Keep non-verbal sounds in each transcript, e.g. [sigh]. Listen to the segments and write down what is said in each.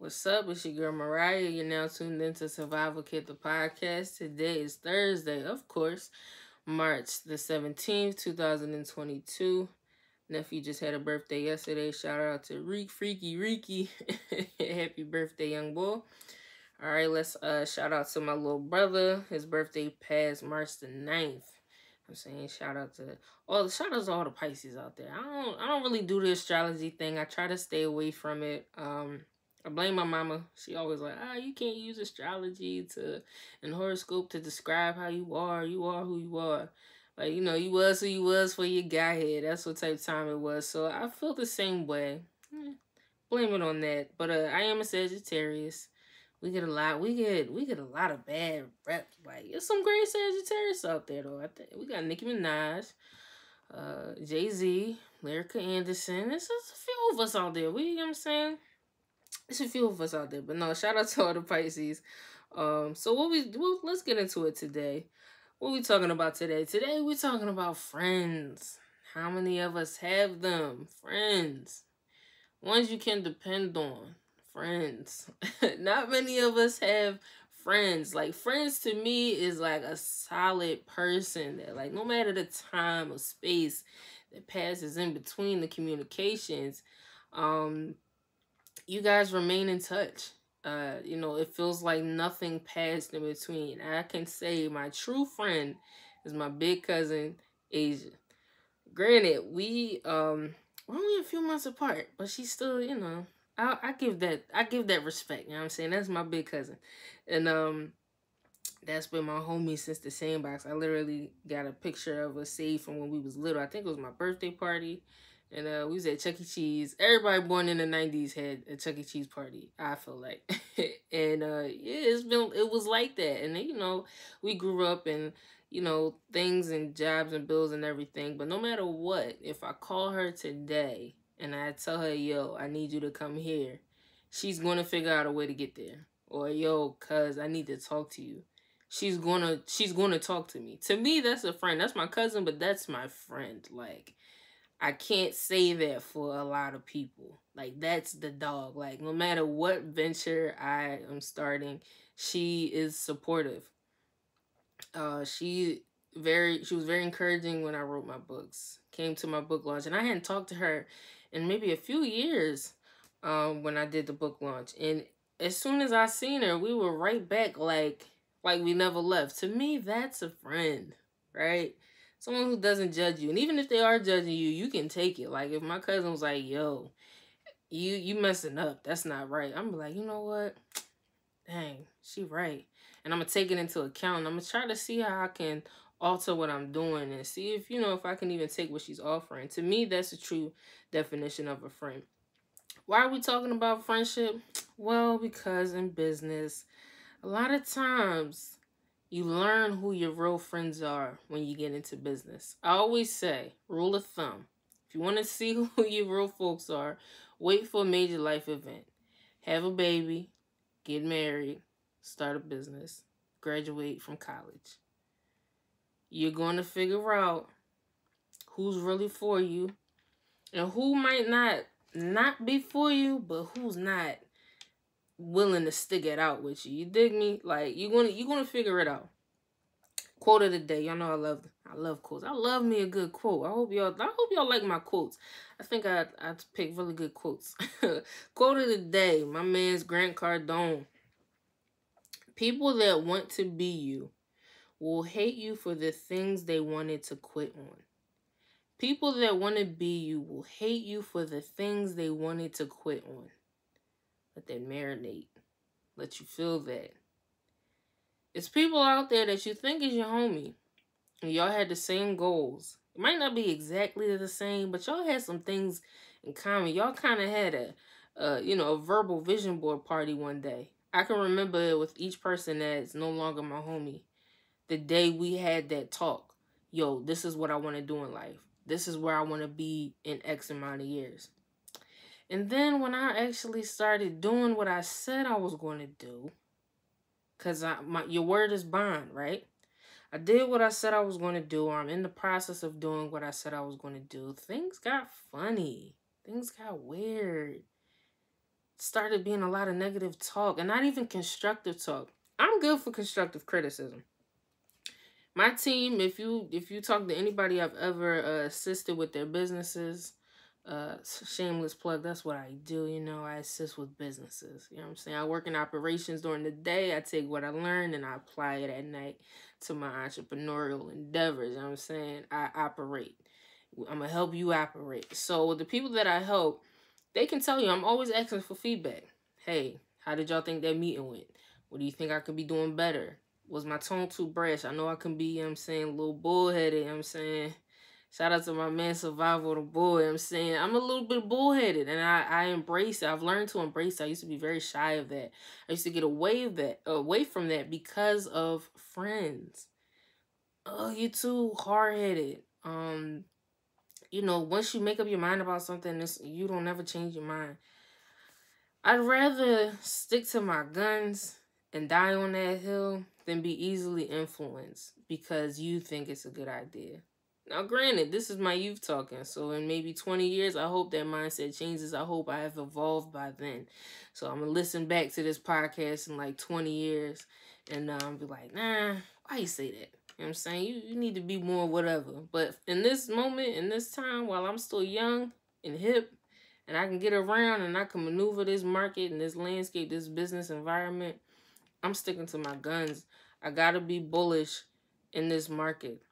What's up? It's your girl Moriah. You're now tuned into Survival Kit, the podcast. Today is Thursday, of course, March the 17th, 2022. Nephew just had a birthday yesterday. Shout out to Reek Freaky Reeky. [laughs] Happy birthday, young boy. All right, let's uh shout out to my little brother. His birthday passed March the 9th. I'm saying shout out to all the shout out to all the Pisces out there. I don't I don't really do the astrology thing. I try to stay away from it. Um I blame my mama. She always like, ah, you can't use astrology to and horoscope to describe how you are. You are who you are. Like, you know, you was who you was for your guy head. That's what type of time it was. So I feel the same way. Eh, blame it on that. But uh, I am a Sagittarius. We get a lot. We get we get a lot of bad rep. Like there's some great Sagittarius out there though. I think we got Nicki Minaj, uh, Jay Z, Lyrica Anderson. There's just a few of us out there. We you know what I'm saying there's a few of us out there, but no, shout out to all the Pisces. Um, so what we well, let's get into it today. What we talking about today? Today we're talking about friends. How many of us have them? Friends. Ones you can depend on. Friends. [laughs] Not many of us have friends. Like friends to me is like a solid person that like no matter the time or space that passes in between the communications, um, you guys remain in touch. Uh, you know, it feels like nothing passed in between. I can say my true friend is my big cousin, Asia. Granted, we um we're only a few months apart, but she's still, you know, I I give that I give that respect. You know what I'm saying? That's my big cousin, and um, that's been my homie since the sandbox. I literally got a picture of us saved from when we was little. I think it was my birthday party. And uh, we was at Chuck E. Cheese. Everybody born in the '90s had a Chuck E. Cheese party. I feel like, [laughs] and uh, yeah, it's been it was like that. And you know, we grew up and you know things and jobs and bills and everything. But no matter what, if I call her today and I tell her, "Yo, I need you to come here," she's gonna figure out a way to get there. Or yo, cuz I need to talk to you. She's gonna she's gonna talk to me. To me, that's a friend. That's my cousin, but that's my friend. Like I can't say that for a lot of people. Like that's the dog. Like no matter what venture I am starting, she is supportive. Uh she very she was very encouraging when I wrote my books. Came to my book launch and I hadn't talked to her in maybe a few years um when I did the book launch. And as soon as I seen her, we were right back like like we never left. To me, that's a friend, right? Someone who doesn't judge you. And even if they are judging you, you can take it. Like if my cousin was like, yo, you you messing up. That's not right. I'm like, you know what? Dang, she right. And I'm gonna take it into account. I'm gonna try to see how I can alter what I'm doing and see if you know if I can even take what she's offering. To me, that's the true definition of a friend. Why are we talking about friendship? Well, because in business, a lot of times you learn who your real friends are when you get into business. I always say, rule of thumb, if you want to see [laughs] who your real folks are, wait for a major life event. Have a baby, get married, start a business, graduate from college. You're going to figure out who's really for you and who might not not be for you, but who's not willing to stick it out with you. You dig me? Like you're gonna you're gonna figure it out. Quote of the day. Y'all know I love I love quotes. I love me a good quote. I hope y'all I hope y'all like my quotes. I think I I pick really good quotes. [laughs] quote of the day. My man's Grant Cardone. People that want to be you will hate you for the things they wanted to quit on. People that want to be you will hate you for the things they wanted to quit on. Let that marinate. Let you feel that. It's people out there that you think is your homie. And y'all had the same goals. It might not be exactly the same, but y'all had some things in common. Y'all kind of had a, uh, you know, a verbal vision board party one day. I can remember it with each person that's no longer my homie. The day we had that talk. Yo, this is what I want to do in life. This is where I want to be in X amount of years. And then when I actually started doing what I said I was going to do, because your word is bond, right? I did what I said I was going to do, or I'm in the process of doing what I said I was going to do. Things got funny. Things got weird. started being a lot of negative talk and not even constructive talk. I'm good for constructive criticism. My team, if you if you talk to anybody I've ever uh, assisted with their businesses, uh shameless plug that's what i do you know i assist with businesses you know what i'm saying? I work in operations during the day i take what i learned and i apply it at night to my entrepreneurial endeavors you know i'm saying? I operate. I'm gonna help you operate. So with the people that i help they can tell you i'm always asking for feedback. Hey how did y'all think that meeting went? What do you think i could be doing better? Was my tone too brash? I know i can be you know i'm saying a little bullheaded you know i'm saying Shout out to my man Survival the Boy. I'm saying I'm a little bit bullheaded and I, I embrace it. I've learned to embrace it. I used to be very shy of that. I used to get away of that away from that because of friends. Oh, you too hard headed. Um, you know, once you make up your mind about something, it's, you don't never change your mind. I'd rather stick to my guns and die on that hill than be easily influenced because you think it's a good idea. Now, granted, this is my youth talking, so in maybe 20 years, I hope that mindset changes. I hope I have evolved by then. So I'm going to listen back to this podcast in like 20 years and um, be like, nah, why you say that? You know what I'm saying? You, you need to be more whatever. But in this moment, in this time, while I'm still young and hip, and I can get around and I can maneuver this market and this landscape, this business environment, I'm sticking to my guns. I got to be bullish in this market.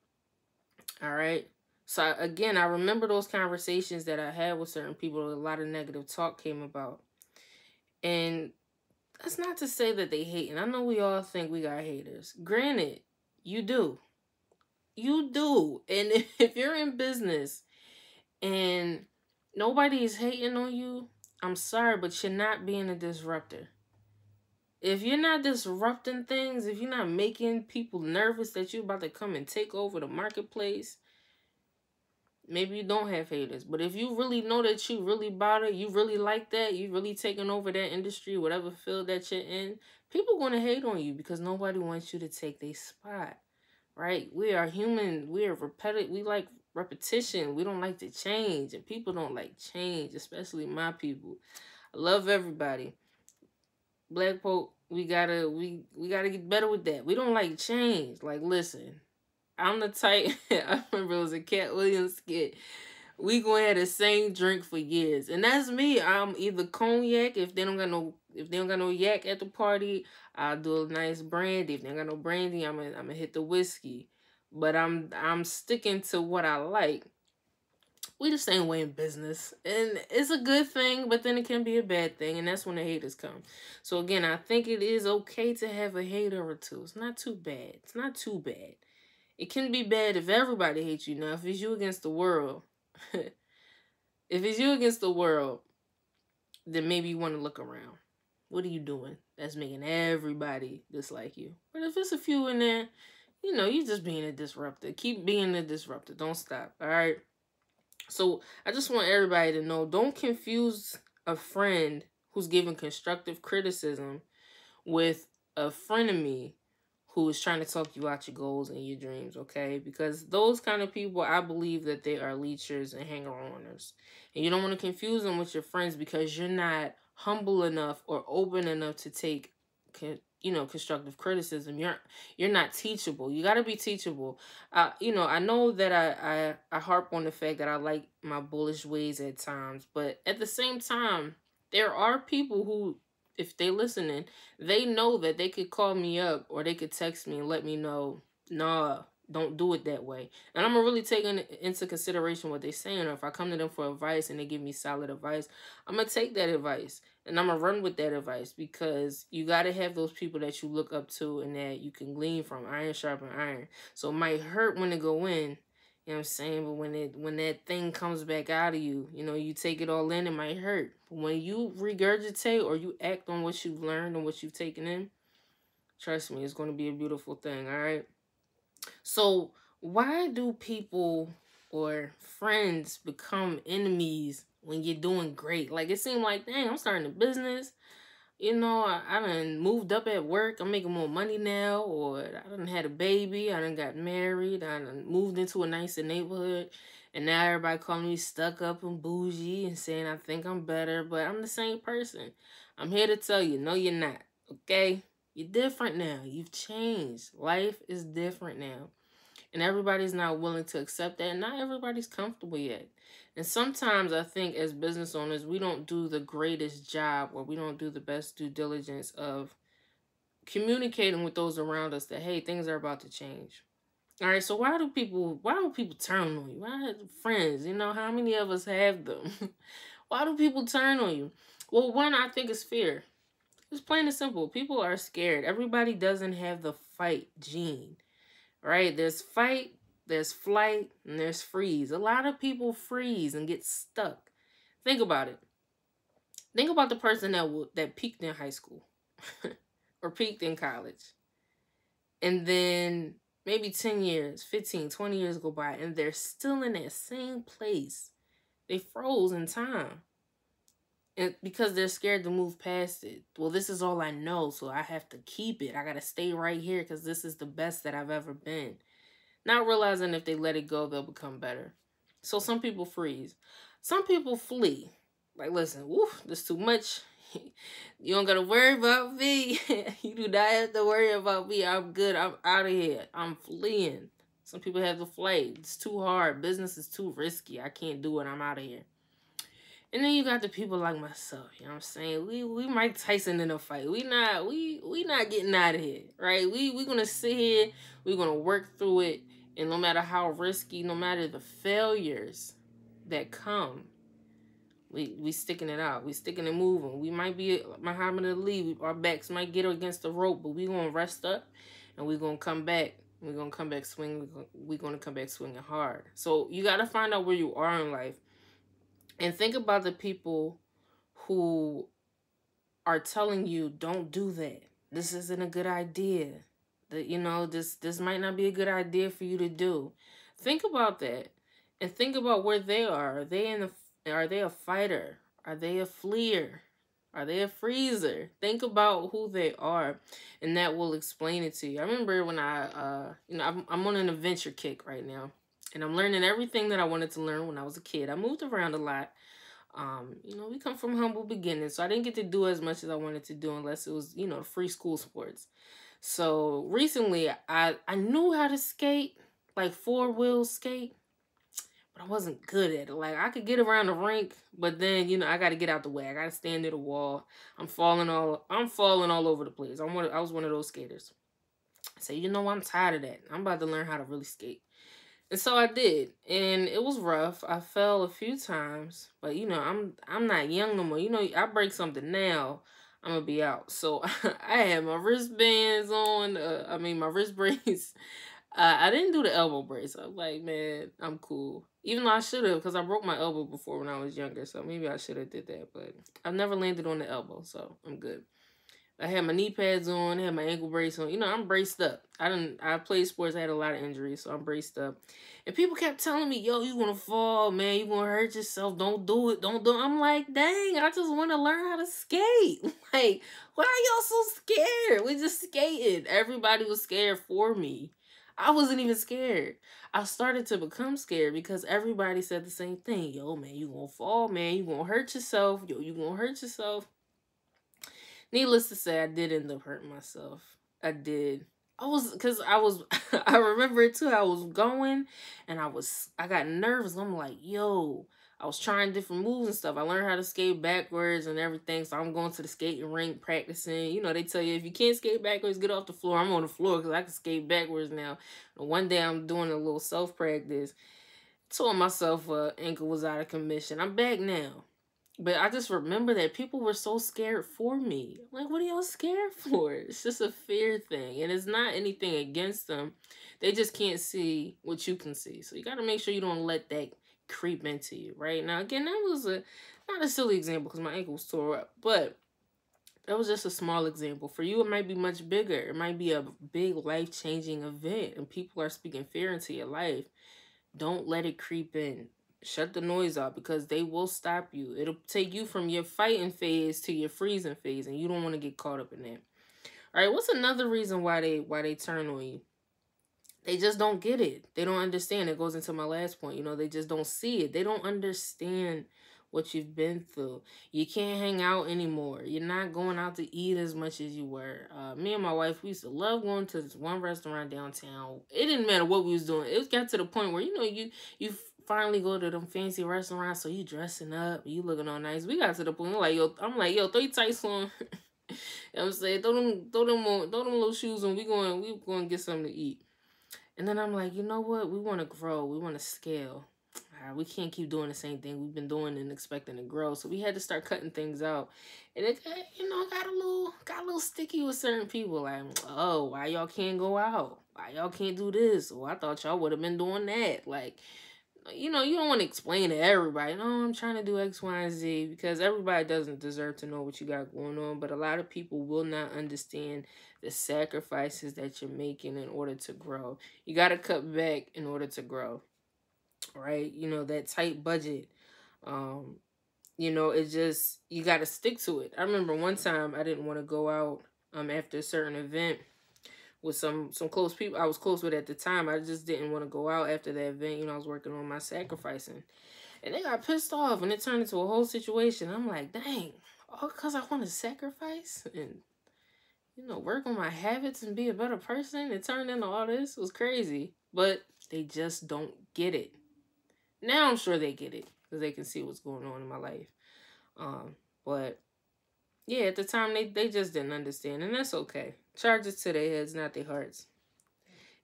All right. So again, I remember those conversations that I had with certain people. A lot of negative talk came about, and that's not to say that they hate. And I know we all think we got haters. Granted, you do, you do. And [laughs] if you're in business and nobody is hating on you, I'm sorry, but you're not being a disruptor. If you're not disrupting things, if you're not making people nervous that you're about to come and take over the marketplace, maybe you don't have haters. But if you really know that you really bought it, you really like that, you really taking over that industry, whatever field that you're in, people going to hate on you because nobody wants you to take their spot. Right? We are human. We are repetitive. We like repetition. We don't like to change. And people don't like change, especially my people. I love everybody. Black folk, we gotta we we gotta get better with that. We don't like change. Like, listen, I'm the type. I remember it was a Katt Williams skit. We go ahead the same drink for years, and that's me. I'm either cognac if they don't got no if they don't got no yak at the party. I'll do a nice brandy. If they don't got no brandy, I'm gonna I'm gonna hit the whiskey. But I'm I'm sticking to what I like we the same way in business. And it's a good thing but then it can be a bad thing and that's when the haters come. So again i think it is okay to have a hater or two. It's not too bad. It's not too bad. It can be bad if everybody hates you. Now if it's you against the world [laughs] if it's you against the world then maybe you want to look around. What are you doing that's making everybody dislike you? But if it's a few in there you know you're just being a disruptor. Keep being a disruptor. Don't stop. All right so I just want everybody to know don't confuse a friend who's giving constructive criticism with a frenemy who is trying to talk you out your goals and your dreams, okay? Because those kind of people, I believe that they are leechers and hanger-oners. And you don't want to confuse them with your friends because you're not humble enough or open enough to take you know constructive criticism you're you're not teachable. You got to be teachable. Uh you know i know that I, I i harp on the fact that i like my bullish ways at times but at the same time there are people who if they listening they know that they could call me up or they could text me and let me know nah don't do it that way and i'm really taking into consideration what they're saying or if i come to them for advice and they give me solid advice i'm gonna take that advice and I'm going to run with that advice because you got to have those people that you look up to and that you can glean from. Iron sharpen iron. So it might hurt when it go in. You know what I'm saying? But when it when that thing comes back out of you, you know, you take it all in, it might hurt. But when you regurgitate or you act on what you've learned and what you've taken in, trust me, it's going to be a beautiful thing, all right? So why do people or friends become enemies when you're doing great. Like it seemed like, dang, I'm starting a business. You know, I, I done moved up at work. I'm making more money now. Or I done had a baby. I done got married. I done moved into a nicer neighborhood. And now everybody calling me stuck up and bougie and saying I think I'm better, but I'm the same person. I'm here to tell you, no, you're not. Okay? You're different now. You've changed. Life is different now. And everybody's not willing to accept that. Not everybody's comfortable yet. And sometimes I think as business owners, we don't do the greatest job or we don't do the best due diligence of communicating with those around us that, hey, things are about to change. All right, so why do people why do people turn on you? Why friends? You know, how many of us have them? [laughs] why do people turn on you? Well, one I think is fear. It's plain and simple. People are scared. Everybody doesn't have the fight gene. Right? There's fight, there's flight, and there's freeze. A lot of people freeze and get stuck. Think about it. Think about the person that that peaked in high school [laughs] or peaked in college. And then maybe 10 years, 15, 20 years go by, and they're still in that same place. They froze in time. And because they're scared to move past it. Well, this is all I know, so I have to keep it. I got to stay right here because this is the best that I've ever been. Not realizing if they let it go, they'll become better. So some people freeze. Some people flee. Like, listen, woof, this too much. [laughs] you don't gotta worry about me. [laughs] you do not have to worry about me. I'm good. I'm out of here. I'm fleeing. Some people have to flee. It's too hard. Business is too risky. I can't do it. I'm out of here. And then you got the people like myself, you know what I'm saying? We we Mike Tyson in a fight. We not we we not getting out of here, right? We we gonna sit here, we're gonna work through it, and no matter how risky, no matter the failures that come, we we sticking it out. We sticking and moving. We might be Muhammad Ali. Our backs might get against the rope, but we gonna rest up, and we gonna come back. We're gonna come back swinging. We're gonna come back swinging hard. So you gotta find out where you are in life, and think about the people who are telling you don't do that. This isn't a good idea. That you know this this might not be a good idea for you to do. Think about that, and think about where they are. Are they in the are they a fighter? Are they a fleer? Are they a freezer? Think about who they are, and that will explain it to you. I remember when I, uh, you know, I'm, I'm on an adventure kick right now, and I'm learning everything that I wanted to learn when I was a kid. I moved around a lot. Um, you know, we come from humble beginnings, so I didn't get to do as much as I wanted to do unless it was, you know, free school sports. So recently, I I knew how to skate, like four wheel skate, but I wasn't good at it. Like I could get around the rink, but then you know I got to get out the way. I got to stand near the wall. I'm falling all I'm falling all over the place. I'm one. I was one of those skaters. Say, you know, I'm tired of that. I'm about to learn how to really skate. And so I did, and it was rough. I fell a few times, but you know, I'm I'm not young no more. You know, I break something now, I'm gonna be out. So [laughs] I had my wristbands on. Uh, I mean, my wrist [laughs] brace. Uh, I didn't do the elbow brace. I'm like, man, I'm cool. Even though I should have, because I broke my elbow before when I was younger, so maybe I should have did that. But I've never landed on the elbow, so I'm good. I had my knee pads on, I had my ankle brace on. You know, I'm braced up. I didn't. I played sports. I had a lot of injuries, so I'm braced up. And people kept telling me, "Yo, you gonna fall, man? You gonna hurt yourself? Don't do it. Don't do." It. I'm like, dang, I just want to learn how to skate. [laughs] like, why are y'all so scared? We just skated. Everybody was scared for me. I wasn't even scared. I started to become scared because everybody said the same thing. Yo, man, you gonna fall, man. You gonna hurt yourself. Yo, you gonna hurt yourself. Needless to say, I did end up hurting myself. I did. I was, cause I was, [laughs] I remember it too. I was going and I was, I got nervous. I'm like, yo, I was trying different moves and stuff. I learned how to skate backwards and everything. So I'm going to the skating rink practicing. You know, they tell you if you can't skate backwards, get off the floor. I'm on the floor because I can skate backwards now. one day I'm doing a little self practice. Tore myself uh, ankle was out of commission. I'm back now. But I just remember that people were so scared for me. Like, what are y'all scared for? It's just a fear thing. And it's not anything against them. They just can't see what you can see. So you got to make sure you don't let that creep into you, right? Now, again, that was a not a silly example because my ankle was tore up, but that was just a small example. For you, it might be much bigger. It might be a big life changing event, and people are speaking fear into your life. Don't let it creep in. Shut the noise out because they will stop you. It'll take you from your fighting phase to your freezing phase, and you don't want to get caught up in that. All right, what's another reason why they why they turn on you? they just don't get it. They don't understand. It goes into my last point. You know, they just don't see it. They don't understand what you've been through. You can't hang out anymore. You're not going out to eat as much as you were. Uh, me and my wife, we used to love going to this one restaurant downtown. It didn't matter what we was doing. It got to the point where, you know, you you finally go to them fancy restaurants, so you dressing up, you looking all nice. We got to the point like, yo, I'm like, yo, throw your tights on. [laughs] you know I'm saying? Throw them, throw them, on, throw them little shoes on. We going, we going to get something to eat. And then I'm like, you know what? We want to grow. We want to scale. We can't keep doing the same thing we've been doing and expecting to grow. So we had to start cutting things out. And it, you know, got a little, got a little sticky with certain people. Like, oh, why y'all can't go out? Why y'all can't do this? Oh, I thought y'all would have been doing that. Like, you know, you don't want to explain to everybody, no, I'm trying to do X, Y, and Z because everybody doesn't deserve to know what you got going on. But a lot of people will not understand the sacrifices that you're making in order to grow. You got to cut back in order to grow, right? You know, that tight budget. Um, you know, it just, you got to stick to it. I remember one time I didn't want to go out um after a certain event with some some close people I was close with at the time. I just didn't want to go out after that event. You know, I was working on my sacrificing. And they got pissed off and it turned into a whole situation. I'm like, dang, all because I want to sacrifice and, you know, work on my habits and be a better person. It turned into all this. It was crazy. But they just don't get it. Now I'm sure they get it because they can see what's going on in my life. Um, but yeah, at the time they, they just didn't understand, and that's okay. Charges to their heads, not their hearts.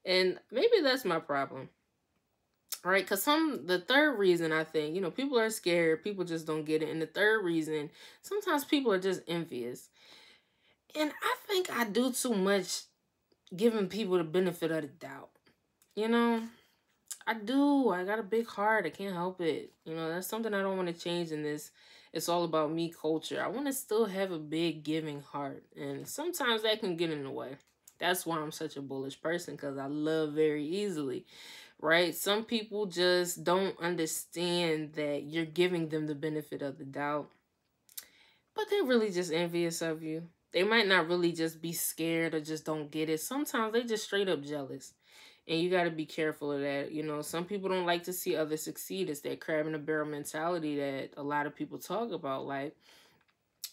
And maybe that's my problem. Right? Because some the third reason I think, you know, people are scared, people just don't get it. And the third reason, sometimes people are just envious. And I think I do too much giving people the benefit of the doubt. You know? I do. I got a big heart. I can't help it. You know, that's something I don't want to change in this it's all about me culture. I want to still have a big giving heart. And sometimes that can get in the way. That's why I'm such a bullish person because I love very easily. Right? Some people just don't understand that you're giving them the benefit of the doubt. But they're really just envious of you. They might not really just be scared or just don't get it. Sometimes they just straight up jealous. And you got to be careful of that. You know, some people don't like to see others succeed. It's that crab in the barrel mentality that a lot of people talk about. Like,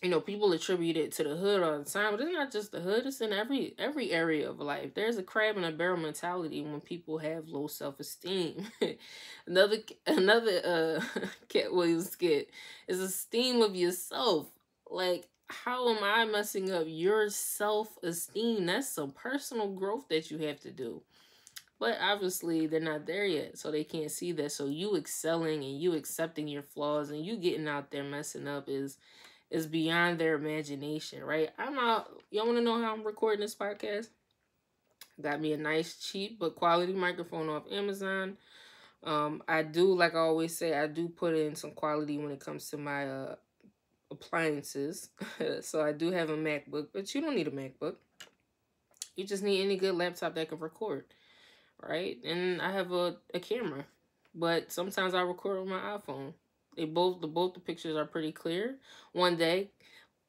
you know, people attribute it to the hood all the time, but it's not just the hood. It's in every every area of life. There's a crab in a barrel mentality when people have low self esteem. [laughs] another [laughs] another uh [laughs] Katt Williams skit is esteem of yourself. Like, how am I messing up your self esteem? That's some personal growth that you have to do. But obviously, they're not there yet, so they can't see that. So you excelling and you accepting your flaws and you getting out there messing up is is beyond their imagination, right? I'm not. Y'all want to know how I'm recording this podcast? Got me a nice, cheap but quality microphone off Amazon. Um, I do, like I always say, I do put in some quality when it comes to my uh appliances. [laughs] so I do have a MacBook, but you don't need a MacBook. You just need any good laptop that can record right? And I have a, a camera, but sometimes I record on my iPhone. They both the both the pictures are pretty clear. One day,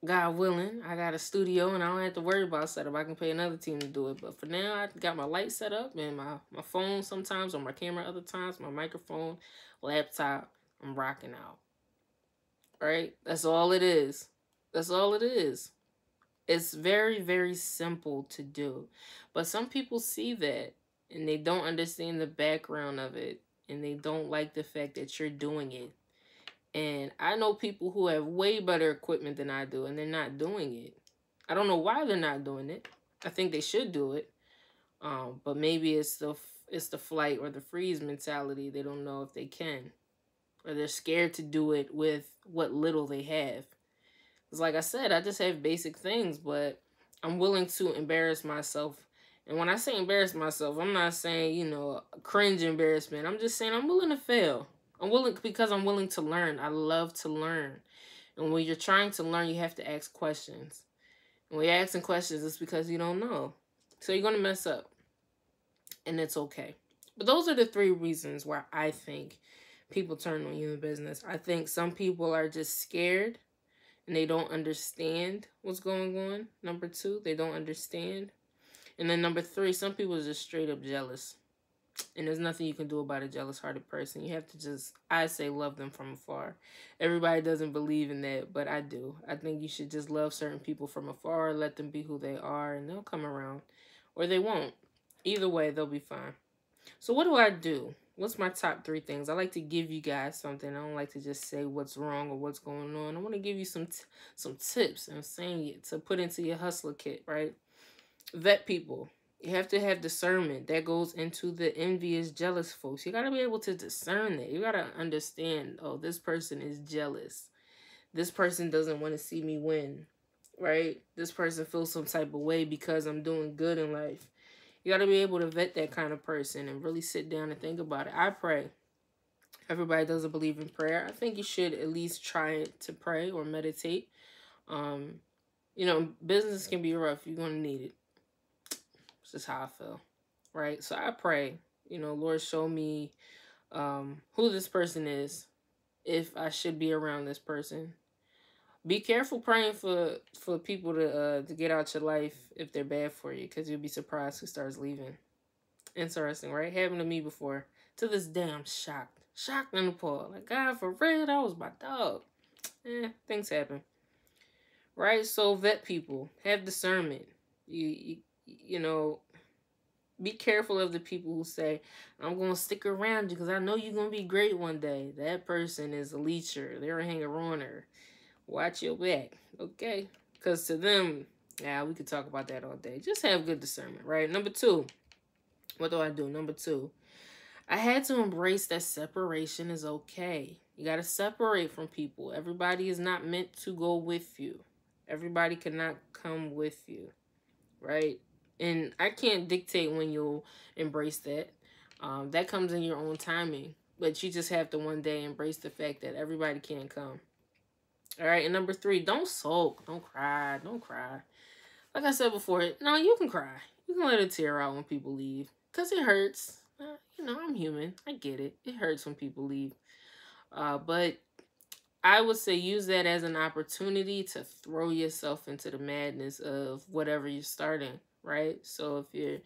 God willing, I got a studio and I don't have to worry about setup. I can pay another team to do it. But for now, I got my light set up and my, my phone sometimes or my camera other times, my microphone, laptop. I'm rocking out. Right? That's all it is. That's all it is. It's very, very simple to do. But some people see that and they don't understand the background of it and they don't like the fact that you're doing it. And I know people who have way better equipment than I do and they're not doing it. I don't know why they're not doing it. I think they should do it. Um, but maybe it's the it's the flight or the freeze mentality. They don't know if they can. Or they're scared to do it with what little they have. It's like I said, I just have basic things, but I'm willing to embarrass myself and when I say embarrass myself, I'm not saying, you know, cringe embarrassment. I'm just saying I'm willing to fail. I'm willing because I'm willing to learn. I love to learn. And when you're trying to learn, you have to ask questions. And when you're asking questions, it's because you don't know. So you're going to mess up. And it's okay. But those are the three reasons why I think people turn on you in business. I think some people are just scared and they don't understand what's going on. Number two, they don't understand. And then number three, some people are just straight up jealous. And there's nothing you can do about a jealous hearted person. You have to just, I say, love them from afar. Everybody doesn't believe in that, but I do. I think you should just love certain people from afar, let them be who they are, and they'll come around. Or they won't. Either way, they'll be fine. So, what do I do? What's my top three things? I like to give you guys something. I don't like to just say what's wrong or what's going on. I want to give you some some tips. I'm saying it to put into your hustler kit, right? Vet people you have to have discernment that goes into the envious, jealous folks. You got to be able to discern that. You got to understand, oh, this person is jealous. This person doesn't want to see me win, right? This person feels some type of way because I'm doing good in life. You got to be able to vet that kind of person and really sit down and think about it. I pray. Everybody doesn't believe in prayer. I think you should at least try to pray or meditate. Um, you know, business can be rough. You're going to need it just how I feel. Right? So I pray, you know, Lord, show me um, who this person is, if I should be around this person. Be careful praying for for people to uh, to get out your life if they're bad for you, because you'll be surprised who starts leaving. Interesting, right? Happened to me before. To this day, I'm shocked, shocked and appalled. Like God, for real, that was my dog. Eh, things happen, right? So vet people, have discernment. You, you you know, be careful of the people who say, I'm going to stick around you because I know you're going to be great one day. That person is a leecher. They're a hanger-oner. Watch your back, okay? Because to them, yeah, we could talk about that all day. Just have good discernment, right? Number two, what do I do? Number two, I had to embrace that separation is okay. You got to separate from people. Everybody is not meant to go with you. Everybody cannot come with you, right? And I can't dictate when you'll embrace that. Um, that comes in your own timing. But you just have to one day embrace the fact that everybody can't come. All right. And number three, don't sulk. Don't cry. Don't cry. Like I said before, no, you can cry. You can let a tear out when people leave. Because it hurts. Uh, you know, I'm human. I get it. It hurts when people leave. Uh, but I would say use that as an opportunity to throw yourself into the madness of whatever you're starting right? So if you're,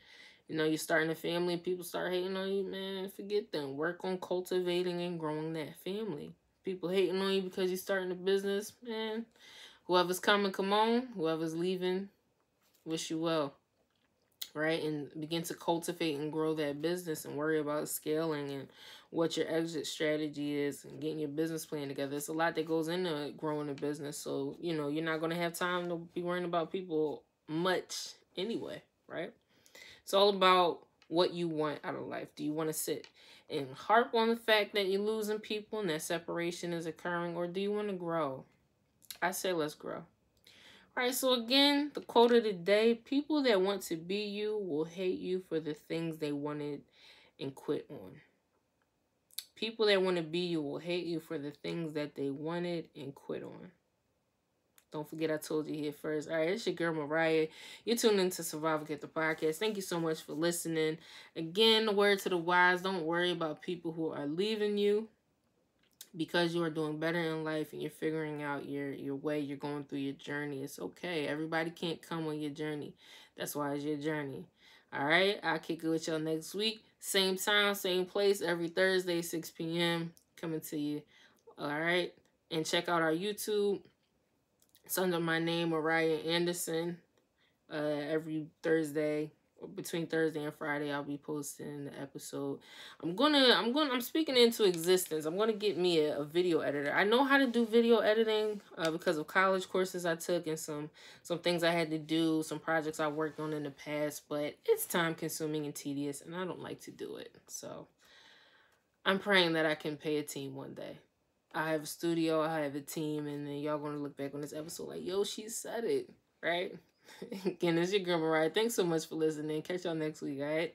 you know, you're starting a family, people start hating on you, man, forget them. Work on cultivating and growing that family. People hating on you because you're starting a business, man. Whoever's coming, come on. Whoever's leaving, wish you well. Right? And begin to cultivate and grow that business and worry about scaling and what your exit strategy is and getting your business plan together. It's a lot that goes into growing a business. So, you know, you're not going to have time to be worrying about people much anyway, right? It's all about what you want out of life. Do you want to sit and harp on the fact that you're losing people and that separation is occurring, or do you want to grow? I say let's grow. All right, so again, the quote of the day people that want to be you will hate you for the things they wanted and quit on. People that want to be you will hate you for the things that they wanted and quit on. Don't forget I told you here first. All right, it's your girl Moriah. You're tuned into Survival Kit the Podcast. Thank you so much for listening. Again, the word to the wise, don't worry about people who are leaving you because you are doing better in life and you're figuring out your your way, you're going through your journey. It's okay. Everybody can't come on your journey. That's why it's your journey. All right, I'll kick it with y'all next week. Same time, same place, every Thursday, 6 p.m. Coming to you. All right, and check out our YouTube it's under my name, Moriah Anderson. Uh, every Thursday, between Thursday and Friday, I'll be posting the episode. I'm gonna, I'm gonna, I'm speaking into existence. I'm gonna get me a, a video editor. I know how to do video editing uh, because of college courses I took and some, some things I had to do, some projects I worked on in the past. But it's time consuming and tedious, and I don't like to do it. So I'm praying that I can pay a team one day. I have a studio, I have a team, and then y'all gonna look back on this episode like, yo, she said it, right? [laughs] Again, it's your girl Moriah. Thanks so much for listening. Catch y'all next week, all right?